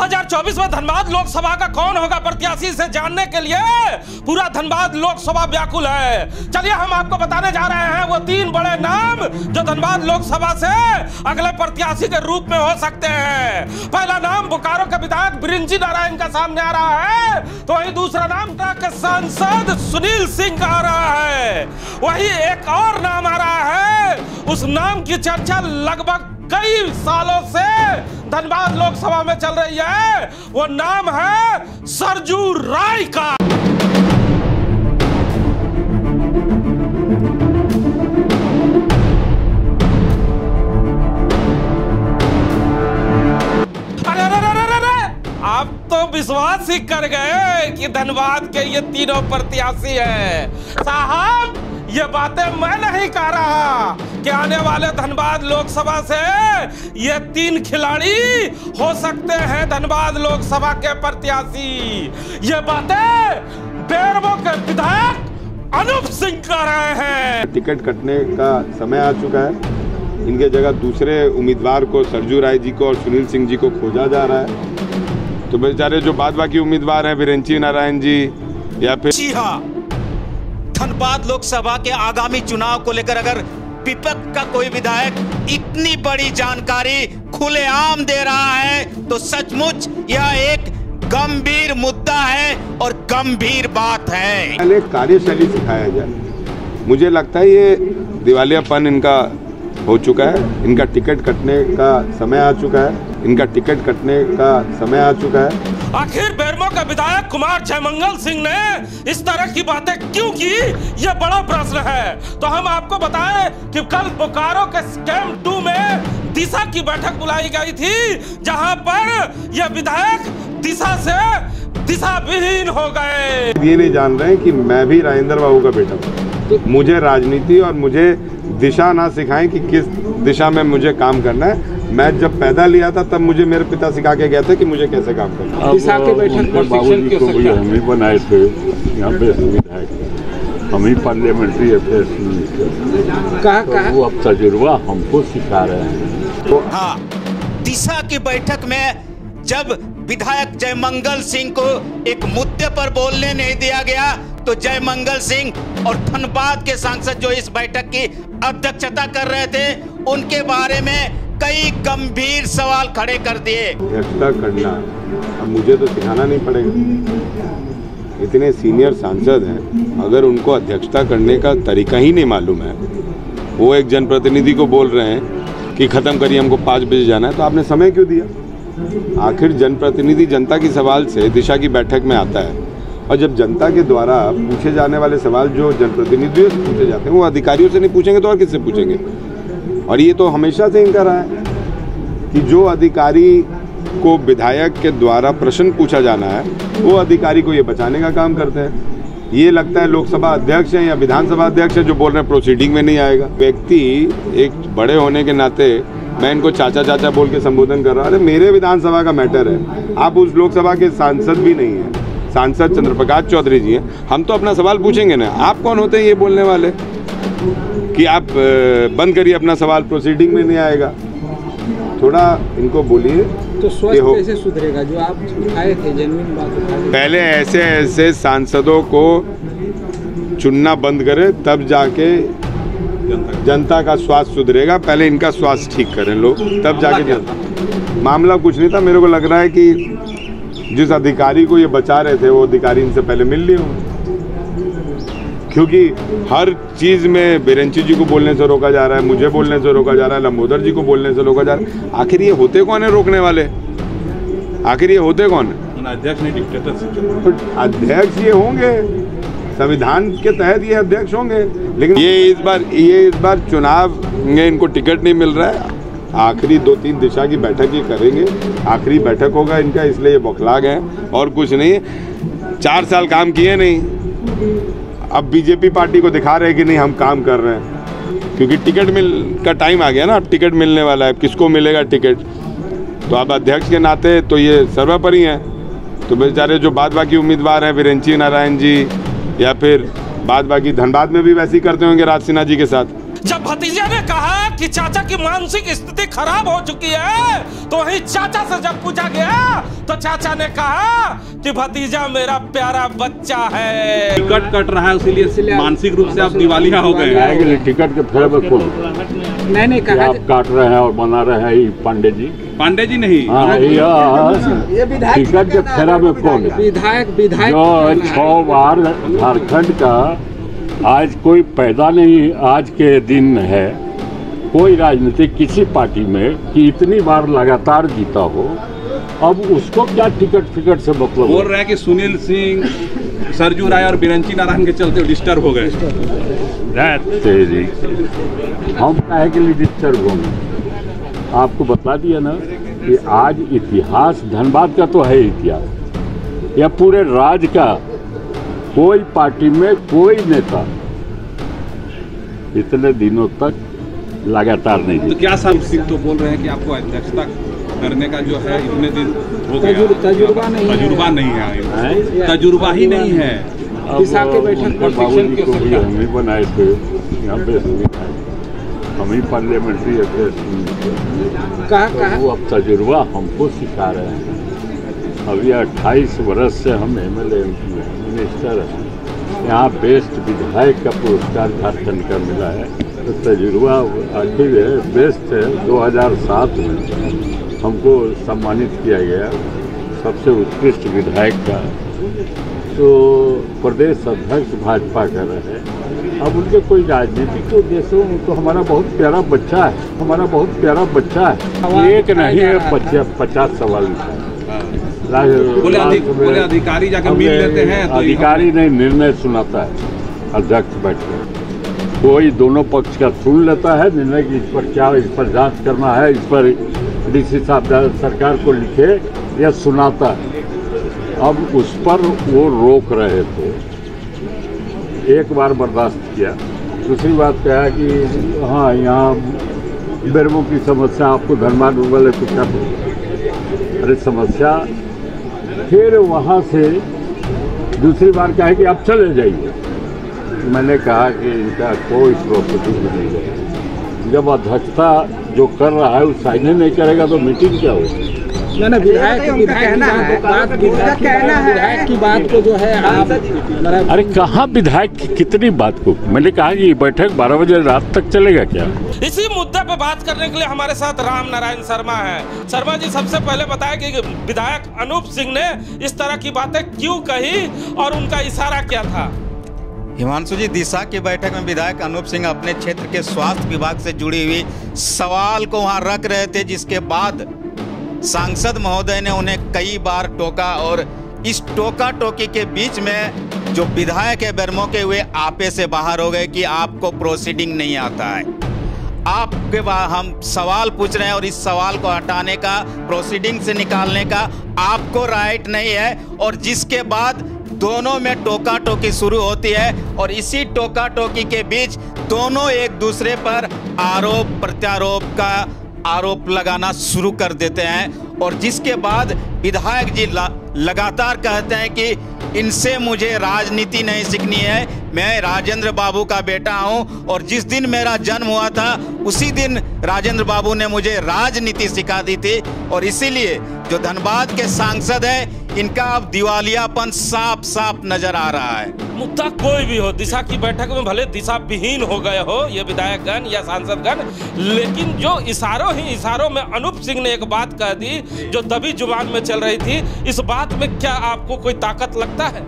2024 में धनबाद लोकसभा का कौन होगा प्रत्याशी से जानने के लिए? पूरा धनबाद लोकसभा व्याकुल है। चलिए, हम आपको बताने जा रहे हैं, वो तीन बड़े नाम जो धनबाद लोकसभा से अगले प्रत्याशी के रूप में हो सकते हैं। पहला नाम बोकारो के विधायक ब्रिंजी नारायण का सामने आ रहा है। तो वही दूसरा नाम के सांसद सुनील सिंह का आ रहा है। वही एक और नाम आ रहा है। उस नाम की चर्चा लगभग कई सालों से धनबाद लोकसभा में चल रही है। वो नाम है सरजू राय का। आप तो विश्वास ही कर गए कि धनबाद के ये तीनों प्रत्याशी हैं। साहब ये बातें मैं नहीं कह रहा कि आने वाले धनबाद लोकसभा से ये तीन खिलाड़ी हो सकते हैं धनबाद लोकसभा के प्रत्याशी। ये बातें बेरमो के विधायक अनूप सिंह कर रहे हैं। टिकट कटने का समय आ चुका है। इनके जगह दूसरे उम्मीदवार को सरजू राय जी को और सुनील सिंह जी को खोजा जा रहा है। तो बेचारे जो बाद बाकी उम्मीदवार हैं विरेंची नारायण जी या फिर जी हाँ। धनबाद लोकसभा के आगामी चुनाव को लेकर अगर विपक्ष का कोई विधायक इतनी बड़ी जानकारी खुलेआम दे रहा है तो सचमुच यह एक गंभीर मुद्दा है और गंभीर बात है। कार्यशैली सिखाया जाए। मुझे लगता है ये दिवालियापन इनका हो चुका है। इनका टिकट कटने का समय आ चुका है। इनका टिकट कटने का समय आ चुका है। आखिर बेरमो के विधायक कुमार जयमंगल सिंह ने इस तरह की बातें क्यों की? यह बड़ा प्रश्न है। तो हम आपको बताएँ कि कल बोकारो के स्कैम टू में दिशा की बैठक बुलाई गई थी, जहाँ पर यह विधायक दिशा से दिशा विहीन हो गए। ये नहीं जान रहे हैं कि मैं भी राजेंद्र बाबू का बेटा हूँ। मुझे राजनीति और मुझे दिशा ना सिखाएँ कि किस दिशा में मुझे काम करना है। मैं जब पैदा लिया था तब मुझे मेरे पिता सिखा के गए थे कि मुझे कैसे काम करना है। हम ही बनाए थे। यहाँ पे विधायक हम ही पार्लियामेंट्री अफेयर्स मिनिस्टर तो वो अब तजुर्बा हमको सिखा रहे हैं। तो हाँ दिशा की बैठक में जब विधायक जयमंगल सिंह को एक मुद्दे पर बोलने नहीं दिया गया तो जयमंगल सिंह और धनबाद के सांसद जो इस बैठक की अध्यक्षता कर रहे थे उनके बारे में कई गंभीर सवाल खड़े कर दिए। अध्यक्षता करना, अब मुझे तो सिखाना नहीं पड़ेगा। इतने सीनियर सांसद हैं, अगर उनको अध्यक्षता करने का तरीका ही नहीं मालूम है, वो एक जनप्रतिनिधि को बोल रहे हैं कि ख़त्म करिए, हमको पाँच बजे जाना है तो आपने समय क्यों दिया? आखिर जनप्रतिनिधि जनता की सवाल से दिशा की बैठक में आता है। और जब जनता के द्वारा पूछे जाने वाले सवाल जो जनप्रतिनिधियों से पूछे जाते हैं, वो अधिकारियों से नहीं पूछेंगे तो और किससे पूछेंगे? और ये तो हमेशा से इनका रहा है कि जो अधिकारी को विधायक के द्वारा प्रश्न पूछा जाना है, वो अधिकारी को ये बचाने का काम करते हैं। ये लगता है लोकसभा अध्यक्ष है या विधानसभा अध्यक्ष है जो बोल रहे हैं प्रोसीडिंग में नहीं आएगा। व्यक्ति एक बड़े होने के नाते मैं इनको चाचा चाचा बोल के संबोधन कर रहा हूँ। अरे, मेरे विधानसभा का मैटर है। आप उस लोकसभा के सांसद भी नहीं हैं। सांसद चंद्रप्रकाश चौधरी जी हैं। हम तो अपना सवाल पूछेंगे ना। आप कौन होते हैं ये बोलने वाले? कि आप बंद करिए अपना सवाल प्रोसीडिंग में नहीं आएगा। थोड़ा इनको बोलिए तो स्वास्थ्य कैसे सुधरेगा? जो आप उठाए थे जेनविन बात पहले ऐसे ऐसे सांसदों को चुनना बंद करें तब जाके जनता का स्वास्थ्य सुधरेगा। पहले इनका स्वास्थ्य ठीक करें लोग तब जाके जनता। मामला कुछ नहीं था। मेरे को लग रहा है कि जिस अधिकारी को ये बचा रहे थे वो अधिकारी इनसे पहले मिल लिए होंगे। क्योंकि हर चीज़ में बिरेंची जी को बोलने से रोका जा रहा है मुझे बोलने से रोका जा रहा है लंबोदर जी को बोलने से रोका जा रहा है। आखिर ये होते कौन है रोकने वाले? आखिर ये होते कौन है? अध्यक्ष ने तो अध्यक्ष ये होंगे। संविधान के तहत ये अध्यक्ष होंगे। लेकिन ये इस बार ये इस बार चुनाव में इनको टिकट नहीं मिल रहा है। आखिरी दो तीन दिशा की बैठक ये करेंगे। आखिरी बैठक होगा इनका इसलिए ये बौखला गए और कुछ नहीं चार साल काम किए नहीं। अब बीजेपी पार्टी को दिखा रहे हैं कि नहीं, हम काम कर रहे हैं। क्योंकि टिकट मिल का टाइम आ गया ना, अब टिकट मिलने वाला है किसको मिलेगा टिकट? तो अब अध्यक्ष के नाते तो ये सर्वोपरि हैं। तो बेचारे जो बाद बाकी उम्मीदवार हैं विरेंची नारायण जी, या फिर बाद बाकी धनबाद में भी वैसे ही करते होंगे राज सिन्हा जी के साथ। जब भतीजे ने कहा कि चाचा की मानसिक स्थिति खराब हो चुकी है तो वहीं चाचा से जब पूछा गया तो चाचा ने कहा कि भतीजा मेरा प्यारा बच्चा है। टिकट कट रहा है इसीलिए मानसिक रूप से आप दिवालिया हो गए हैं। टिकट के फेरे में कौन नहीं नहीं कहा आप काट रहे हैं और बना रहे हैं पांडे जी। पांडे जी नहीं। हाँ ये टिकट के फेरा में कौन विधायक विधायक छह बार झारखंड का आज कोई पैदा नहीं आज के दिन है। कोई राजनीतिक किसी पार्टी में कि इतनी बार लगातार जीता हो अब उसको क्या टिकट फिकट से मतलब बोल? रहे हैं कि सुनील सिंह सरजू राय और बिरंची नारायण के चलते डिस्टर्ब हो गए। हम काहे के लिए डिस्टर्ब होंगे आपको बता दिया ना कि आज इतिहास धनबाद का तो है इतिहास। या पूरे राज्य का कोई पार्टी में कोई नेता इतने दिनों तक लगातार नहीं तो क्या साहब सिंह तो बोल रहे हैं कि आपको अध्यक्षता करने का जो है इतने दिन हो गया? तजुर- तजुर्बा नहीं है। तजुर्बा नहीं है तजुर्बा ही नहीं है। हम ही बनाए थे। यहाँ पे हम ही पार्लियामेंट्री अध्यक्ष तो कहा वो अब तजुर्बा हमको सिखा रहे हैं। अभी 28 वर्ष से हम एम एल मिनिस्टर हैं। यहाँ बेस्ट विधायक का पुरस्कार झारखंड का मिला है। तो तजुर्बा आखिर है बेस्ट है। 2007 में हमको सम्मानित किया गया सबसे उत्कृष्ट विधायक का। तो प्रदेश अध्यक्ष भाजपा कर रहे हैं। अब उनके कोई राजनीतिक उद्देश्य हो तो हमारा बहुत प्यारा बच्चा है हमारा बहुत प्यारा बच्चा है। एक नहीं है पचास सवाल। है राज- बोले अधिक- बोले अधिकारी जाके मिल लेते हैं तो अधिकारी नहीं निर्णय सुनाता है अध्यक्ष बैठ कर कोई दोनों पक्ष का सुन लेता है निर्णय कि इस पर क्या इस पर जाँच करना है इस पर डीसी साहब सरकार को लिखे या सुनाता है। अब उस पर वो रोक रहे थे। एक बार बर्दाश्त किया। दूसरी बात कहा कि हाँ यहाँ बेरमों की समस्या आपको धनबाद वाले को क्या अरे समस्या फिर वहाँ से दूसरी बार कहा कि आप चले जाइए। मैंने कहा कि इनका कोई प्रॉपर्टी नहीं है। जब अध्यक्षता जो कर रहा है वो साइन नहीं करेगा तो मीटिंग क्या होगी? ना ना विधायक विधायक की बात बात विधायक की बात विधायक की बात को जो है आप अरे कहाँ विधायक की कितनी बात को? मैंने कहा कि ये बैठक बारह बजे रात तक चलेगा क्या? इसी मुद्दे पे बात करने के लिए हमारे साथ राम नारायण शर्मा है। शर्मा जी सबसे पहले बताया कि विधायक अनूप सिंह ने इस तरह की बातें क्यों कही और उनका इशारा क्या था? हिमांशु जी दिशा की बैठक में विधायक अनूप सिंह अपने क्षेत्र के स्वास्थ्य विभाग से जुड़ी हुई सवाल को वहाँ रख रहे थे जिसके बाद सांसद महोदय ने उन्हें कई बार टोका और इस टोका टोकी के बीच में जो विधायक है बेरमो के हुए आपे से बाहर हो गए कि आपको प्रोसीडिंग नहीं आता है। आपके हम सवाल पूछ रहे हैं और इस सवाल को हटाने का प्रोसीडिंग से निकालने का आपको राइट नहीं है और जिसके बाद दोनों में टोका टोकी शुरू होती है और इसी टोका टोकी के बीच दोनों एक दूसरे पर आरोप प्रत्यारोप का आरोप लगाना शुरू कर देते हैं और जिसके बाद विधायक जी लगातार कहते हैं कि इनसे मुझे राजनीति नहीं सीखनी है, मैं राजेंद्र बाबू का बेटा हूँ और जिस दिन मेरा जन्म हुआ था, उसी दिन राजेंद्र बाबू ने मुझे राजनीति सिखा दी थी और इसीलिए जो धनबाद के सांसद हैं इनका अब दिवालियापन साफ़ साफ़ नज़र आ रहा है। मुद्दा कोई भी हो दिशा की बैठक में भले दिशा विहीन हो गए हो ये विधायकगण या सांसदगण लेकिन जो इशारों ही इशारों में अनूप सिंह ने एक बात कह दी जो दबी ज़ुबान में चल रही थी इस बात में क्या आपको कोई ताकत लगता है?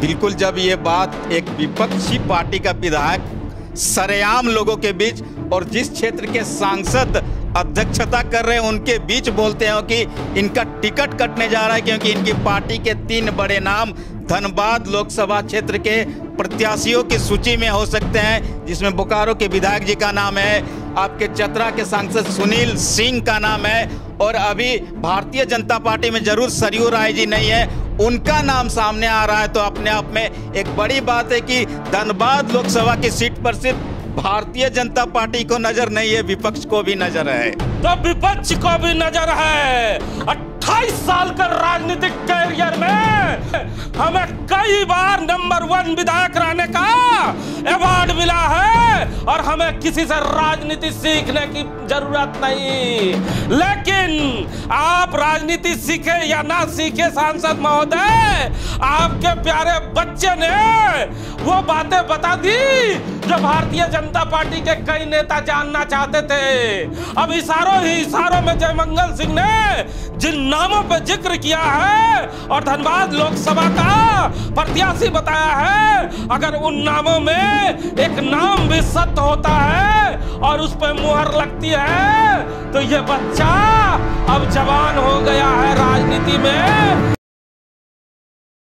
बिल्कुल जब ये बात एक विपक्षी पार्टी का विधायक सरेआम लोगों के बीच और जिस क्षेत्र के सांसद अध्यक्षता कर रहे हैं, उनके बीच बोलते हैं कि इनका टिकट कटने जा रहा है क्योंकि इनकी पार्टी के तीन बड़े नाम धनबाद लोकसभा क्षेत्र के प्रत्याशियों की सूची में हो सकते हैं, जिसमें बोकारो के विधायक जी का नाम है, आपके चतरा के सांसद सुनील सिंह का नाम है, और अभी भारतीय जनता पार्टी में ज़रूर सरयू राय जी नहीं है, उनका नाम सामने आ रहा है तो अपने आप में एक बड़ी बात है कि धनबाद लोकसभा की सीट पर सिर्फ़ भारतीय जनता पार्टी को नज़र नहीं है, विपक्ष को भी नज़र है। तो विपक्ष को भी नज़र है। 28 साल का राजनीतिक कैरियर में हमें कई बार नंबर वन विधायक रहने का अवार्ड मिला है और हमें किसी से राजनीति सीखने की ज़रूरत नहीं। लेकिन आप राजनीति सीखे या ना सीखे, सांसद महोदय, आपके प्यारे बच्चे ने वो बातें बता दी जो भारतीय जनता पार्टी के कई नेता जानना चाहते थे। अब इशारों ही इशारों में जयमंगल सिंह ने जिन नामों पर ज़िक्र किया है और धनबाद लोकसभा का प्रत्याशी बताया है। अगर उन नामों में एक नाम भी सत्य होता है और उस पर मुहर लगती है तो ये बच्चा अब जवान हो गया है राजनीति में।